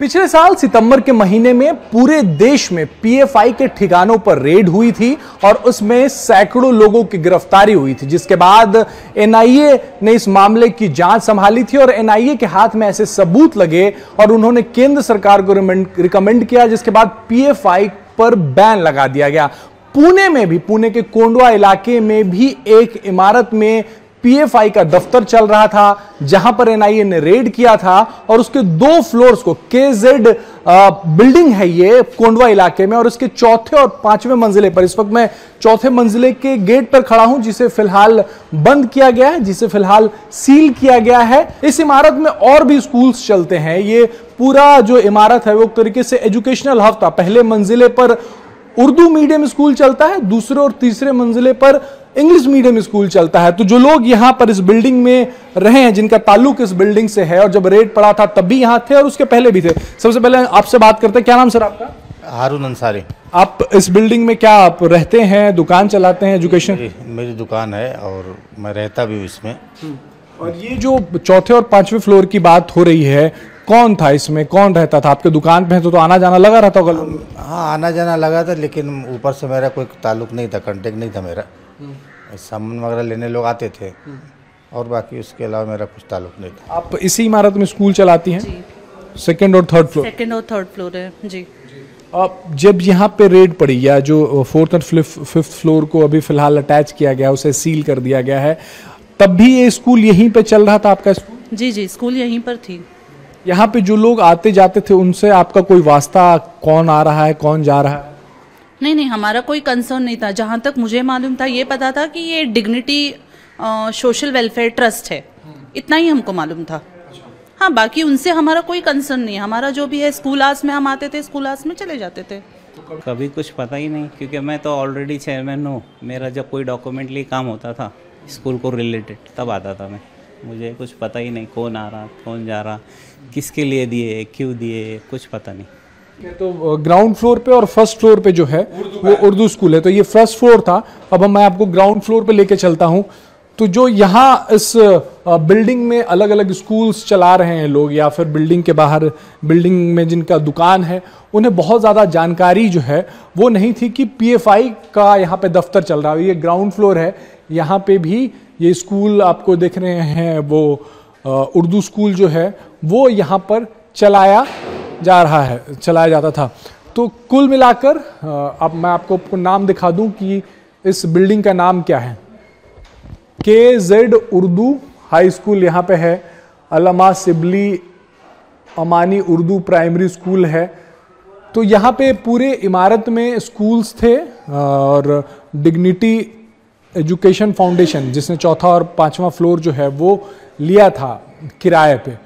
पिछले साल सितंबर के महीने में पूरे देश में पीएफआई के ठिकानों पर रेड हुई थी और उसमें सैकड़ों लोगों की गिरफ्तारी हुई थी, जिसके बाद एनआईए ने इस मामले की जाँच संभाली थी और एनआईए के हाथ में ऐसे सबूत लगे और उन्होंने केंद्र सरकार को रिकमेंड किया, जिसके बाद पीएफआई पर बैन लगा दिया गया। पुणे में भी, पुणे के कोंडवा इलाके में भी एक इमारत में पीएफआई का दफ्तर चल रहा था, जहाँ पर एनआईए ने रेड किया था और उसके दो फ्लोर्स को, केजेड बिल्डिंग है ये कोंडवा इलाके में और उसके चौथे और पाँचवें मंजिले पर, इस वक्त मैं चौथे मंजिले के गेट पर खड़ा हूँ, जिसे फ़िलहाल बंद किया गया है, जिसे फ़िलहाल सील किया गया है। इस इमारत में और भी स्कूल्स चलते हैं। ये पूरा जो इमारत है, वो एक तरीके से एजुकेशनल था। पहले मंजिले पर उर्दू मीडियम स्कूल चलता है, दूसरे और तीसरे मंजिले पर इंग्लिश मीडियम स्कूल चलता है। तो जो लोग यहाँ पर इस बिल्डिंग में रहे हैं जिनका ताल्लुक इस बिल्डिंग से है और जब रेड पड़ा था तब भी यहाँ थे और उसके पहले भी थे। सबसे पहले आपसे बात करते हैं। क्या नाम सर आपका? हारून अंसारी। आप इस बिल्डिंग में क्या आप रहते हैं दुकान चलाते हैं एजुकेशन मेरी, मेरी दुकान है और मैं रहता भी हूँ इसमें। और ये जो चौथे और पाँचवें फ्लोर की बात हो रही है कौन था इसमें? कौन रहता था? आपके दुकान पे तो, तो आना जाना लगा रहता होगा। हाँ आना जाना लगा था लेकिन ऊपर से मेरा कोई ताल्लुक नहीं था कांटेक्ट नहीं था मेरा। सामान वगैरह लेने लोग आते थे। और बाकी उसके अलावा मेरा कुछ ताल्लुक नहीं था। आप इसी इमारत में स्कूल चलाती हैं? सेकेंड और थर्ड फ्लोर सेकंड और थर्ड फ्लोर है जी। अब जब यहाँ पे रेड पड़ी या जो फोर्थ और फिफ्थ फ्लोर को अभी फ़िलहाल अटैच किया गया उसे सील कर दिया गया है तब भी ये स्कूल यहीं पे चल रहा था आपका स्कूल जी जी स्कूल यहीं पर थी। यहाँ पे जो लोग आते जाते थे उनसे आपका कोई वास्ता कौन आ रहा है कौन जा रहा है? नहीं नहीं, हमारा कोई कंसर्न नहीं था। जहाँ तक मुझे मालूम था, ये पता था कि ये डिग्निटी सोशल वेलफेयर ट्रस्ट है। इतना ही हमको मालूम था। हाँ बाकी उनसे हमारा कोई कंसर्न नहीं। हमारा जो भी है स्कूल आस में हम आते थे स्कूल आस में चले जाते थे। कभी कुछ पता ही नहीं, क्योंकि मैं तो ऑलरेडी चेयरमैन हूँ। मेरा जब कोई डॉक्यूमेंटली काम होता था स्कूल को रिलेटेड तब आता था मैं। मुझे कुछ पता ही नहीं, कौन आ रहा, कौन जा रहा, किसके लिए दिए, क्यों दिए, कुछ पता नहीं। तो ग्राउंड फ्लोर पे और फ़र्स्ट फ्लोर पे जो है वो उर्दू स्कूल है। तो ये फ़र्स्ट फ्लोर था। अब हम मैं आपको ग्राउंड फ्लोर पे लेके चलता हूँ। तो जो यहाँ इस बिल्डिंग में अलग अलग स्कूल्स चला रहे हैं लोग या फिर बिल्डिंग के बाहर बिल्डिंग में जिनका दुकान है उन्हें बहुत ज़्यादा जानकारी जो है वो नहीं थी कि पीएफआई का यहाँ पे दफ्तर चल रहा है। ये ग्राउंड फ्लोर है। यहाँ पे भी ये स्कूल आपको देख रहे हैं वो उर्दू स्कूल जो है वो यहाँ पर चलाया जा रहा है, चलाया जाता था। तो कुल मिलाकर अब मैं आपको नाम दिखा दूँ कि इस बिल्डिंग का नाम क्या है। के जेड उर्दू हाई स्कूल यहाँ पे है। अलमा Sibley Amani Urdu primary school है। तो यहाँ पे पूरे इमारत में स्कूल्स थे और डिग्निटी एजुकेशन फाउंडेशन, जिसने चौथा और पांचवा फ्लोर जो है वो लिया था किराए पे।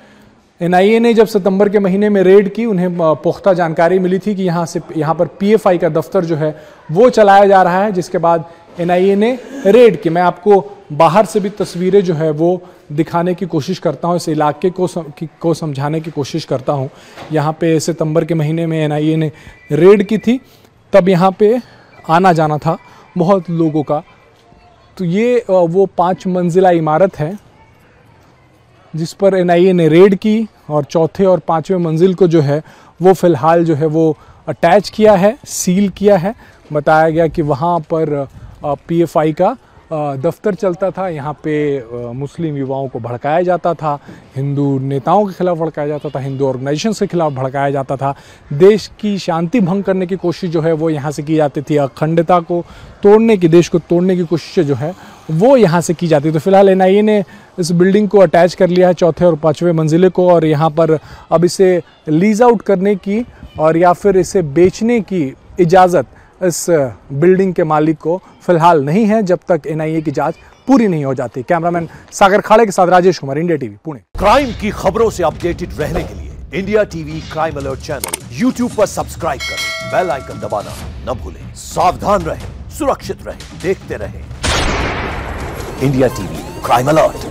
एनआईए ने जब सितंबर के महीने में रेड की उन्हें पुख्ता जानकारी मिली थी कि यहाँ से यहाँ पर पीएफआई का दफ्तर जो है वो चलाया जा रहा है जिसके बाद एनआईए ने रेड की। मैं आपको बाहर से भी तस्वीरें जो है वो दिखाने की कोशिश करता हूँ इस इलाके को सम, को समझाने की कोशिश करता हूँ। यहाँ पे सितंबर के महीने में एनआईए ने रेड की थी तब यहाँ पे आना जाना था बहुत लोगों का। तो ये वो पाँच मंजिला इमारत है जिस पर एनआईए ने रेड की और चौथे और पाँचवें मंजिल को जो है, वो फ़िलहाल जो है वो अटैच किया है सील किया है। बताया गया कि वहाँ पर पीएफआई का दफ्तर चलता था, यहाँ पे मुस्लिम युवाओं को भड़काया जाता था, हिंदू नेताओं के खिलाफ भड़काया जाता था, हिंदू ऑर्गेनाइजेशन के खिलाफ भड़काया जाता था। देश की शांति भंग करने की कोशिश जो है, वो यहाँ से की जाती थी अखंडता को तोड़ने की, देश को तोड़ने की कोशिश जो है, वो यहाँ से की जाती तो फ़िलहाल एनआईए ने इस बिल्डिंग को अटैच कर लिया है, चौथे और पाँचवें मंजिले को और यहाँ पर अब इसे लीज आउट करने की और या फिर इसे बेचने की इजाज़त इस बिल्डिंग के मालिक को फ़िलहाल नहीं है जब तक एनआईए की जाँच पूरी नहीं हो जाती। कैमरामैन सागर खाड़े के साथ Rajesh Kumar, India TV, Pune. Crime की खबरों से अपडेटेड रहने के लिए India TV crime alert channel YouTube पर सब्सक्राइब करें। बेल आइकन दबाना न भूलें। सावधान रहें, सुरक्षित रहें, देखते रहें। India TV crime alert.